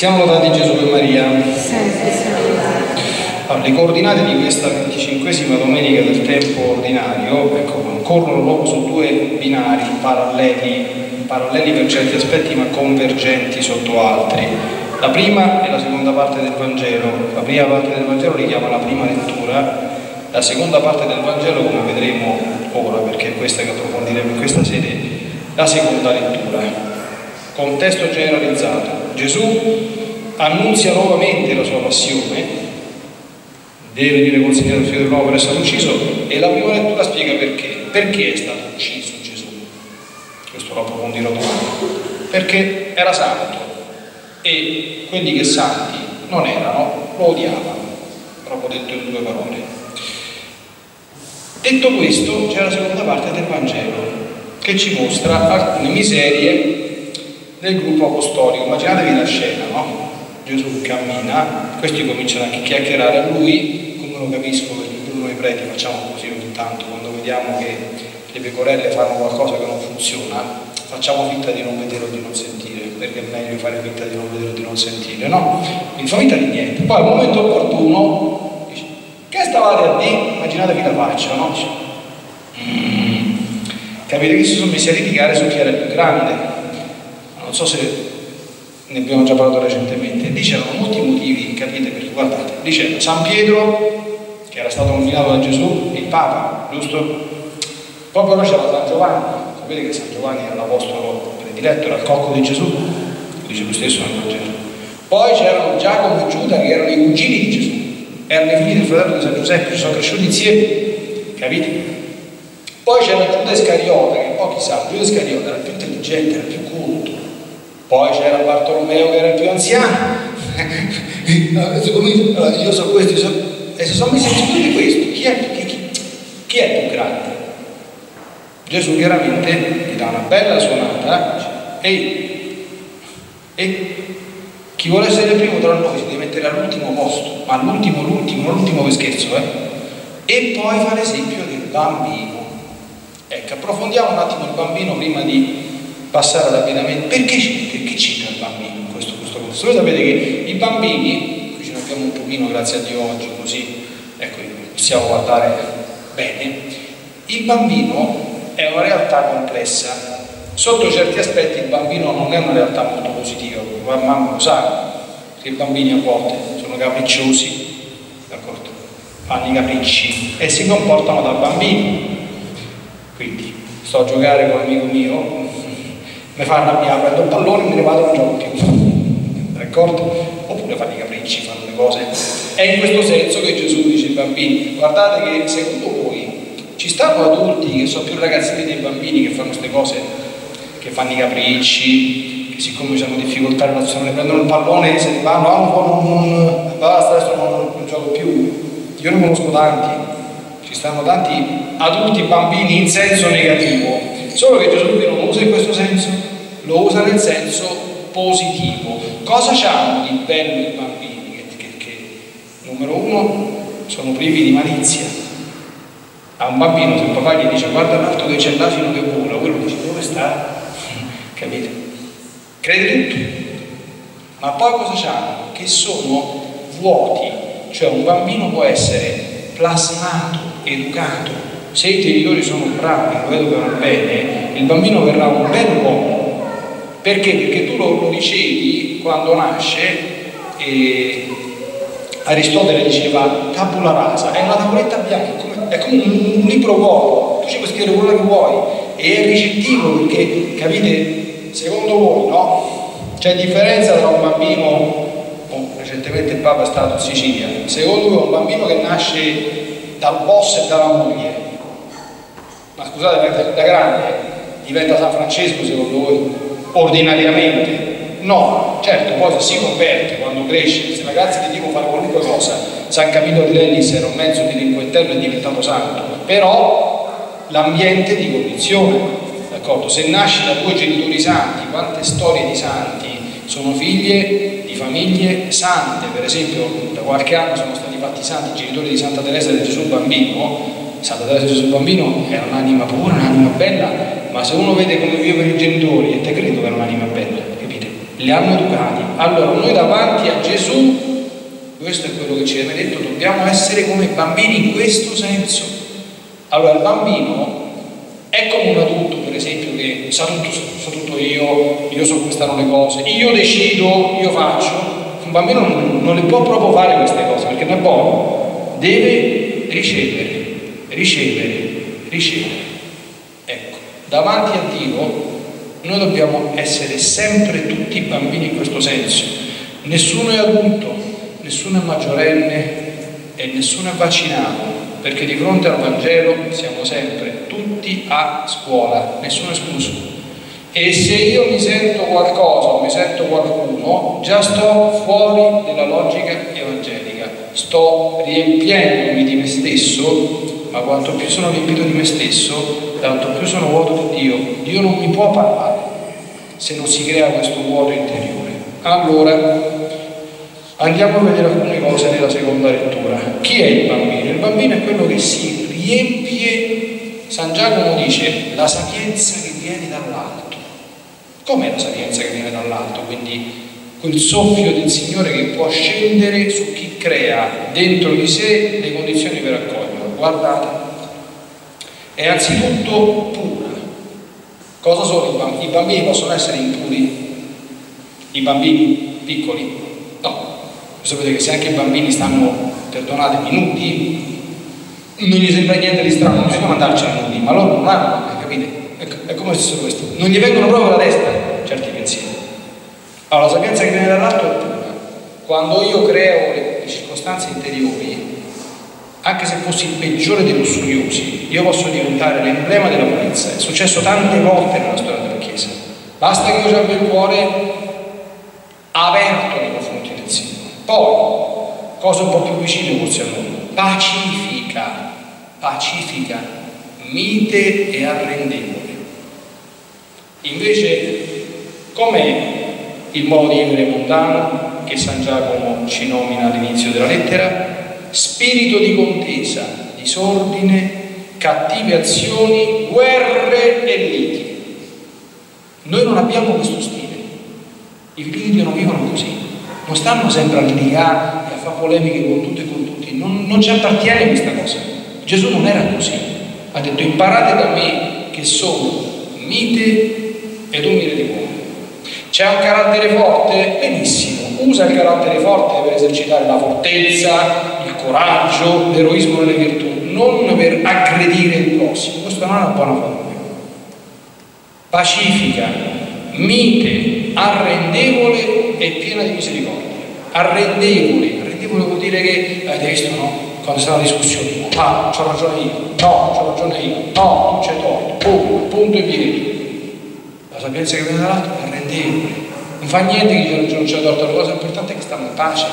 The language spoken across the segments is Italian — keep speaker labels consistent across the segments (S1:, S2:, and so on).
S1: Siamo lodati Gesù e Maria. Allora, le coordinate di questa venticinquesima domenica del tempo ordinario ecco, corrono proprio su due binari paralleli, paralleli per certi aspetti ma convergenti sotto altri. La prima e la seconda parte del Vangelo. La prima parte del Vangelo li chiama la prima lettura, la seconda parte del Vangelo, come vedremo ora, perché è questa che approfondiremo in questa sede, la seconda lettura. Contesto generalizzato. Gesù annunzia nuovamente la sua passione, deve venire consegnato il figlio dell'uomo per essere ucciso e la prima lettura spiega perché. Perché è stato ucciso Gesù? Questo lo approfondirò dopo. Perché era santo e quelli che santi non erano, lo odiavano, proprio detto in due parole. Detto questo, c'è la seconda parte del Vangelo che ci mostra alcune miserie del gruppo apostolico. Immaginatevi la scena, no? Gesù cammina, questi cominciano anche a chiacchierare a lui, come lo capisco perché noi preti facciamo così ogni tanto, quando vediamo che le pecorelle fanno qualcosa che non funziona, facciamo finta di non vedere o di non sentire, perché è meglio fare finta di non vedere o di non sentire, no? Quindi fa finta di niente. Poi al momento opportuno dice, che stavate a dire? Immaginatevi la faccia, no? Dice, mm. Capite che si sono messi a litigare su chi era più grande. Non so se ne abbiamo già parlato recentemente, lì c'erano molti motivi, capite? Perché guardate, lì c'era San Pietro, che era stato nominato da Gesù, il Papa, giusto? Poi però c'era San Giovanni, sapete che San Giovanni era l'apostolo prediletto, era il cocco di Gesù, dice lui stesso nel Vangelo. Poi c'erano Giacomo e Giuda che erano i cugini di Gesù, erano i figli del fratello di San Giuseppe, sono cresciuti insieme, capite? Poi c'era Giuda Iscariota, che pochi sanno, Giuda Iscariota era più intelligente, era più poi c'era Bartolomeo che era il più anziano. io so questo, io so... se sono messi di questo, chi è, chi, chi, chi è più grande? Gesù chiaramente gli dà una bella suonata, e, e chi vuole essere il primo tra noi si deve mettere all'ultimo posto, ma l'ultimo, l'ultimo, l'ultimo per scherzo, eh? E poi fa l'esempio del bambino. Ecco, approfondiamo un attimo il bambino prima di passare rapidamente. Perché, perché cita il bambino in questo, questo corso? Voi sapete che i bambini, qui ce ne abbiamo un pochino grazie a Dio oggi, così ecco, possiamo guardare bene, il bambino è una realtà complessa. Sotto certi aspetti il bambino non è una realtà molto positiva, ma mamma lo sa, che i bambini a volte sono capricciosi, d'accordo? Fanno i capricci e si comportano da bambini. Quindi sto a giocare con un amico mio, mi fa arrabbiare, prendo il pallone e me ne vado non gioco più. D'accordo? Oppure fanno i capricci, fanno le cose. È in questo senso che Gesù dice ai bambini, guardate che secondo voi ci stanno adulti che sono più ragazzini dei bambini che fanno queste cose, che fanno i capricci, che siccome hanno difficoltà in relazione, prendono il pallone e se ne vanno, ah, non, non, basta, adesso non, non gioco più. Io ne conosco tanti, ci stanno tanti adulti bambini in senso negativo, solo che Gesù qui non lo usa in questo senso, lo usa nel senso positivo. Cosa hanno di bello i bambini? Che, che, che, numero uno, sono privi di malizia. A un bambino se il papà gli dice guarda l'altro che c'è l'asino che vola, quello dice dove sta? Capite? Crede tutto. Ma poi cosa hanno? Che sono vuoti, cioè un bambino può essere plasmato, educato, se i genitori sono bravi, lo educano bene, il bambino verrà un bel uomo. Perché? Perché tu lo, lo ricevi quando nasce e Aristotele diceva tabula rasa, è una tavoletta bianca, è come, un, libro vuoto, tu ci puoi scrivere quello che vuoi e è ricettivo perché, capite, secondo voi, no? C'è differenza tra un bambino, oh, recentemente il Papa è stato in Sicilia, secondo voi un bambino che nasce dal boss e dalla moglie ma scusate, da grande diventa San Francesco secondo voi? Ordinariamente? No, certo, poi se si converte quando cresce, se ragazzi ti dicono fare qualunque cosa, San Camillo di Lellis era un mezzo delinquentello e è diventato santo, però l'ambiente di condizione, d'accordo? Se nasci da due genitori santi, quante storie di santi sono figlie di famiglie sante, per esempio da qualche anno sono stati fatti santi i genitori di Santa Teresa del Gesù Bambino, Santa Teresa Gesù Bambino era un'anima pura, un'anima bella, ma se uno vede come vivono i genitori, e te credo che era un'anima bella, capite? li hanno educati. Allora noi davanti a Gesù, questo è quello che ci viene detto, dobbiamo essere come bambini in questo senso. Allora il bambino è come un adulto, per esempio, che sa tutto, sa tutto io, io so come stanno le cose, io decido, io faccio. Un bambino non, non le può proprio fare queste cose perché non è buono, deve ricevere, ricevere, ricevere. Ecco, davanti a Dio noi dobbiamo essere sempre tutti bambini in questo senso. Nessuno è adulto, nessuno è maggiorenne e nessuno è vaccinato, perché di fronte al Vangelo siamo sempre tutti a scuola, nessuno escluso. E se io mi sento qualcosa o mi sento qualcuno, già sto fuori della logica evangelica, sto riempiendomi di me stesso, ma quanto più sono riempito di me stesso, tanto più sono vuoto di Dio. Dio non mi può parlare se non si crea questo vuoto interiore. Allora, andiamo a vedere alcune cose nella seconda lettura. Chi è il bambino? Il bambino è quello che si riempie, San Giacomo dice, la sapienza che viene dall'alto. Com'è la sapienza che viene dall'alto? Quindi quel soffio del Signore che può scendere su chi crea dentro di sé le condizioni per accoglierlo. Guardate, è anzitutto pura. Cosa sono i bambini? I bambini possono essere impuri? I bambini piccoli? No. Sapete che se anche i bambini stanno, perdonate, nudi, non gli sembra niente di strano, non mandarci a nudi, ma loro non hanno, capite? È come se fosse questo. Non gli vengono proprio alla testa certi pensieri. Allora, la sapienza che viene dall'alto è pura. Quando io creo le circostanze interiori, anche se fossi il peggiore dei lussuriosi, io posso diventare l'emblema della purezza. È successo tante volte nella storia della Chiesa. Basta che io abbia il cuore aperto nei confronti del Signore. Poi, cosa un po' più vicina forse a noi, pacifica, pacifica, mite e arrendevole. Invece, com'è il modo di vivere mondano che San Giacomo ci nomina all'inizio della lettera? Spirito di contesa, disordine, cattive azioni, guerre e liti. Noi non abbiamo questo stile. I figli di Dio non vivono così. Non stanno sempre a litigare e a fare polemiche con tutti e con tutti. Non, non ci appartiene questa cosa. Gesù non era così. Ha detto imparate da me che sono mite ed umile di cuore. C'è un carattere forte? Benissimo. Usa il carattere forte per esercitare la fortezza, coraggio, l'eroismo nelle virtù, non per aggredire il prossimo, questa non è una buona forma. Pacifica, mite, arrendevole e piena di misericordia. Arrendevole, arrendevole vuol dire che, avete visto no? Quando sta una discussione, ah, c'ho ragione io, no, c'ho ragione io, no, c'è torto, punto, punto e via. La sapienza che viene dall'alto è arrendevole. Non fa niente che non c'è torto, la cosa importante è che stanno in pace.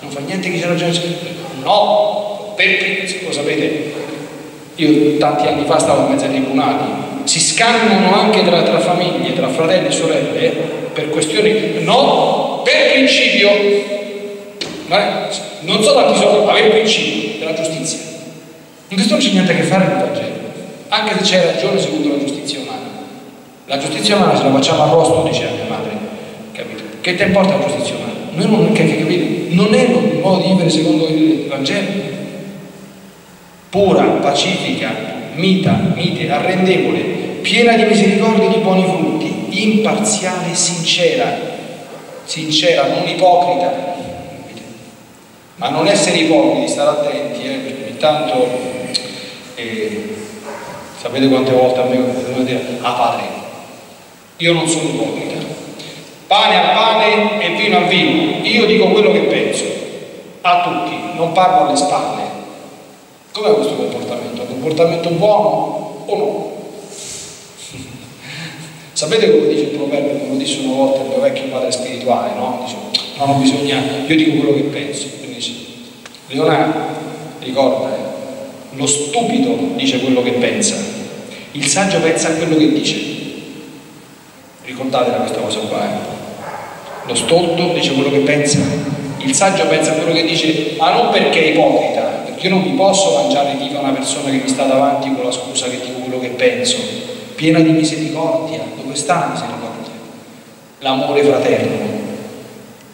S1: Non fa niente che c'è ragione. No, perché, lo sapete, io tanti anni fa stavo in mezzo ai tribunali, si scannano anche tra, tra famiglie, tra fratelli e sorelle, per questioni, no, per principio, non solo a soldi, ma per principio della giustizia. In questo non c'è niente a che fare con il Vangelo, anche se c'è ragione secondo la giustizia umana. La giustizia umana se la facciamo arrosto, diceva mia madre, capito? Che te importa la giustizia umana? Noi non, che, non è modo di vivere secondo il Vangelo. Pura, pacifica, mita, mite, arrendevole, piena di misericordia e di buoni frutti, imparziale e sincera, sincera, non ipocrita. Ma non essere ipocriti, stare attenti, eh, perché ogni tanto eh, sapete quante volte a me devono dire, ah padre, io non sono ipocrita, pane al pane e vino al vino. Io dico quello che penso, a tutti, non parlo alle spalle. Com'è questo comportamento? Un comportamento buono o no? Sapete come dice il proverbio, come lo disse una volta il mio vecchio padre spirituale, no? Dice, no, non bisogna, io dico quello che penso. Quindi dice, Leonardo, ricorda, eh, lo stupido dice quello che pensa, il saggio pensa a quello che dice. Ricordatela questa cosa qua, eh? Lo stolto dice quello che pensa, il saggio pensa a quello che dice, ma non perché è ipocrita, perché io non mi posso mangiare viva una persona che mi sta davanti con la scusa che dico quello che penso, piena di misericordia, dove sta la misericordia? l'amore fraterno.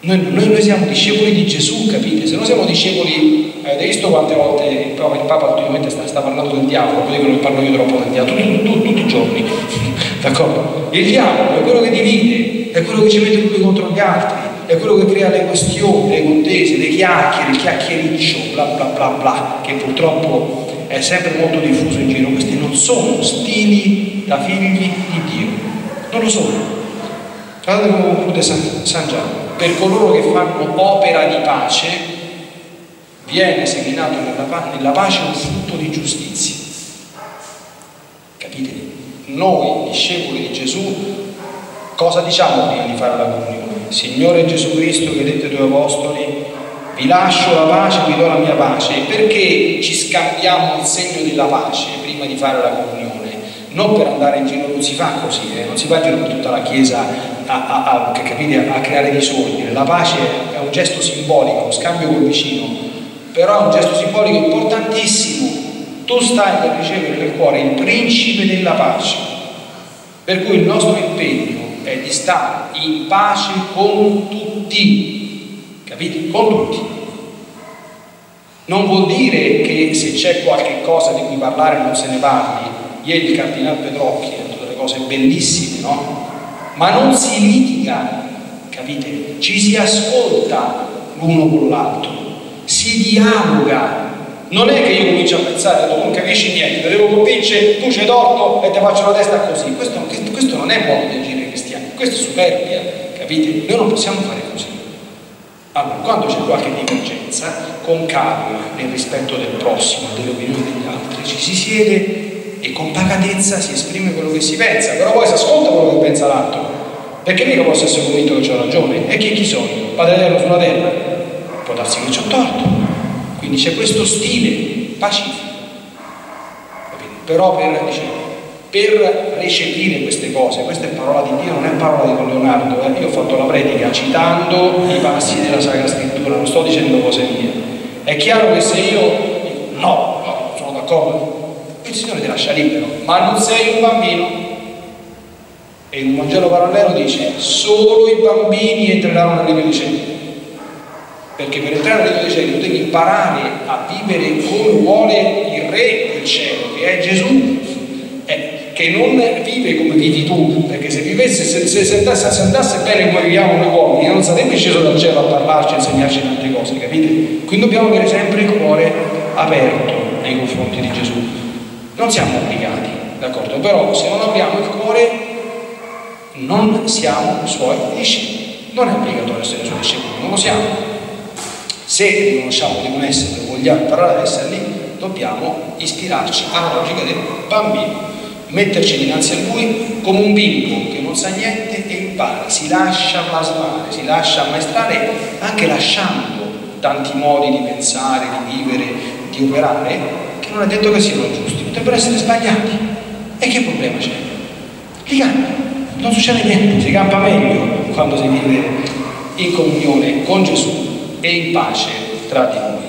S1: Noi, noi, noi, siamo discepoli di Gesù, capite? Se noi siamo discepoli, avete visto quante volte il Papa, il Papa ultimamente sta, sta, parlando del diavolo, poi dicono che parlo io troppo del diavolo, tutti, tutti, tutti i giorni, d'accordo? Il diavolo è quello che divide, è quello che ci mette tutti contro gli altri, è quello che crea le questioni, le contese, le chiacchiere, il chiacchiericcio, bla bla bla bla, che purtroppo è sempre molto diffuso in giro. Questi non sono stili da figli di Dio, non lo sono. Guardate come conclude San, San Giacomo. Per coloro che fanno opera di pace, viene seminato nella, nella pace un frutto di giustizia. Capite? Noi, discepoli di Gesù, cosa diciamo prima di fare la comunione? Signore Gesù Cristo che dette ai tuoi apostoli, vi lascio la pace, vi do la mia pace. Perché ci scambiamo il segno della pace prima di fare la comunione? Non per andare in giro, non si fa così, eh? non si va in giro per tutta la Chiesa a, a, a, capite, a creare disordine. La pace è un gesto simbolico, un scambio col vicino, però è un gesto simbolico importantissimo. Tu stai per ricevere nel cuore il principe della pace, per cui il nostro impegno è di stare in pace con tutti, capite? Con tutti. Non vuol dire che se c'è qualche cosa di cui parlare non se ne parli. Ieri il Cardinale Petrocchi ha detto delle cose bellissime, no? Ma non si litiga, capite? Ci si ascolta l'uno con l'altro, si dialoga. Non è che io comincio a pensare, tu non capisci niente, ti devo convincere, tu c'hai torto e ti faccio la testa così. Questo, questo non è modo di questa è superbia, capite? Noi non possiamo fare così. Allora, quando c'è qualche divergenza, con calma, nel rispetto del prossimo, delle opinioni degli altri, ci si siede e con pacatezza si esprime quello che si pensa, però poi si ascolta quello che pensa l'altro, perché mica posso essere convinto che ho ragione. E chi, chi sono? Eterno sulla terra? Può darsi che ho torto. Quindi c'è questo stile pacifico. Capite? Però per, diciamo, per recepire queste cose, questa è parola di Dio, non è parola di Don Leonardo, eh? io ho fatto la predica citando i passi della Sacra Scrittura, non sto dicendo cose mie. È chiaro che se io dico no, no, sono d'accordo, il Signore ti lascia libero, ma non sei un bambino. E il Vangelo parallelo dice solo i bambini entreranno nel regno dei cieli. Perché per entrare nel regno dei cieli tu devi imparare a vivere come vuole il Re del cielo, che è Gesù che non vive come vivi tu, perché se vivesse, se, se, se, andasse, se andasse bene come viviamo noi uomini, non sarebbe sceso dal cielo a parlarci, a insegnarci tante cose, capite? Quindi dobbiamo avere sempre il cuore aperto nei confronti di Gesù. Non siamo obbligati, d'accordo? Però se non apriamo il cuore non siamo suoi discepoli. Non è obbligatorio essere suoi discepoli, non lo siamo. Se riconosciamo di non essere, vogliamo imparare ad essere lì, dobbiamo ispirarci alla logica del bambino metterci dinanzi a lui come un bimbo che non sa niente e impara, si lascia plasmare, si lascia ammaestrare anche lasciando tanti modi di pensare, di vivere, di operare che non è detto che siano giusti, potrebbero essere sbagliati. E che problema c'è? Li cambia, non succede niente, si campa meglio quando si vive in comunione con Gesù e in pace tra di noi.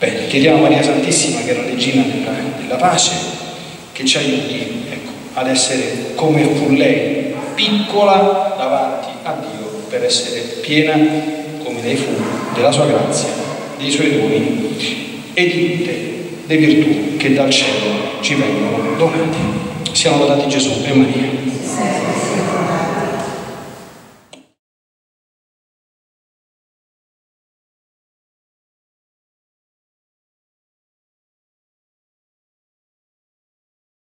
S1: Bene, chiediamo a Maria Santissima che è la regina della, della pace che ci aiuti ecco, ad essere come fu lei, piccola davanti a Dio per essere piena come lei fu della sua grazia, dei suoi doni e di tutte le virtù che dal cielo ci vengono donate. Siamo lodati Gesù e Maria.